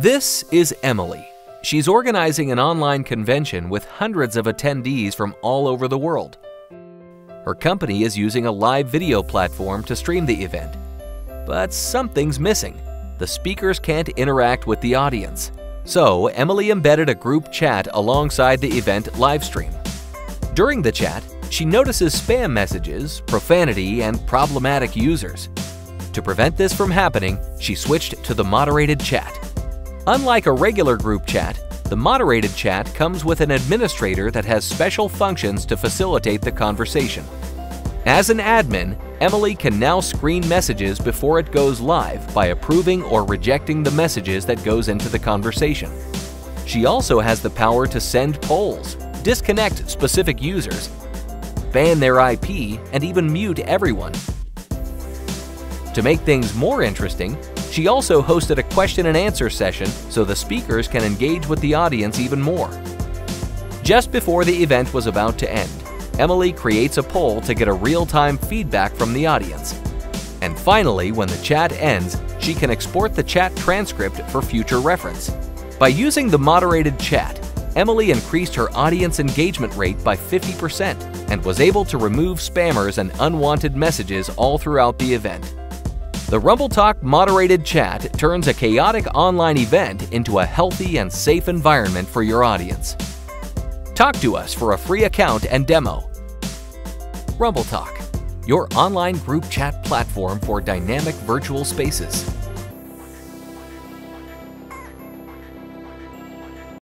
This is Emily. She's organizing an online convention with hundreds of attendees from all over the world. Her company is using a live video platform to stream the event. But something's missing. The speakers can't interact with the audience. So Emily embedded a group chat alongside the event livestream. During the chat, she notices spam messages, profanity, and problematic users. To prevent this from happening, she switched to the moderated chat. Unlike a regular group chat, the moderated chat comes with an administrator that has special functions to facilitate the conversation. As an admin, Emily can now screen messages before it goes live by approving or rejecting the messages that goes into the conversation. She also has the power to send polls, disconnect specific users, ban their IP, and even mute everyone. To make things more interesting, she also hosted a question and answer session so the speakers can engage with the audience even more. Just before the event was about to end, Emily creates a poll to get a real-time feedback from the audience. And finally, when the chat ends, she can export the chat transcript for future reference. By using the moderated chat, Emily increased her audience engagement rate by 50% and was able to remove spammers and unwanted messages all throughout the event. The RumbleTalk moderated chat turns a chaotic online event into a healthy and safe environment for your audience. Talk to us for a free account and demo. RumbleTalk, your online group chat platform for dynamic virtual spaces.